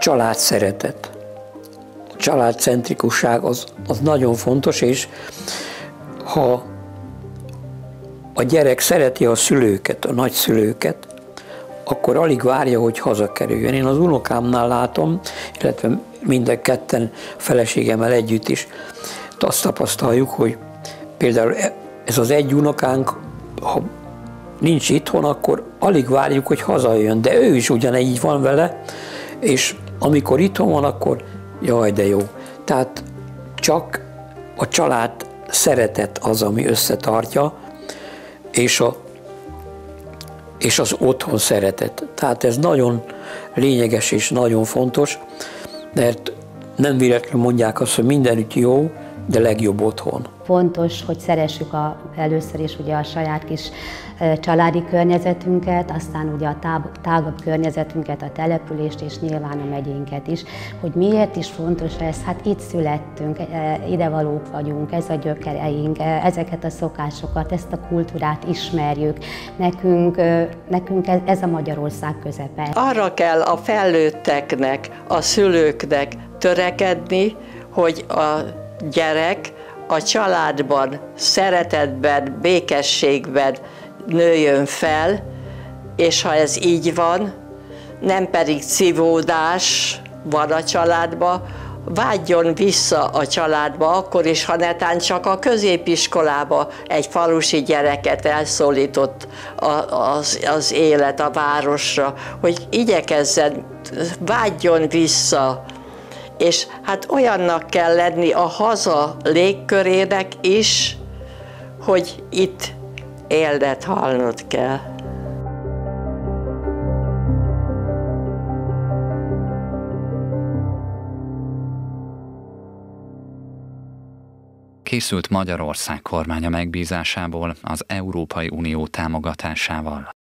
család szeretet. A családcentrikusság az, az nagyon fontos, és ha a gyerek szereti a szülőket, a nagyszülőket, akkor alig várja, hogy hazakerüljön. Én az unokámnál látom, illetve minden ketten feleségemmel együtt is azt tapasztaljuk, hogy például e- ez az egy unokánk, ha nincs itthon, akkor alig várjuk, hogy hazajön, de ő is ugyanígy van vele, és amikor itthon van, akkor jaj, de jó. Tehát csak a család szeretet az, ami összetartja, és, a, és az otthon szeretet. Tehát ez nagyon lényeges és nagyon fontos, mert nem véletlenül mondják azt, hogy mindenütt jó, de legjobb otthon. Fontos, hogy szeressük a, először is ugye a saját kis családi környezetünket, aztán ugye a tág, tágabb környezetünket, a települést és nyilván a megyénket is. Hogy miért is fontos ez? Hát itt születtünk, idevalók vagyunk, ez a gyökereink, ezeket a szokásokat, ezt a kultúrát ismerjük. Nekünk, nekünk ez a Magyarország közepe. Arra kell a felnőtteknek, a szülőknek törekedni, hogy a gyerek a családban, szeretetben, békességben nőjön fel, és ha ez így van, nem pedig civódás van a családban, vágyjon vissza a családba, akkor is, ha netán csak a középiskolába egy falusi gyereket elszólított az, az élet a városra, hogy igyekezzen, vágyjon vissza és hát olyannak kell lenni a haza légkörének is, hogy itt éldet halnod kell. Készült Magyarország kormánya megbízásából az Európai Unió támogatásával.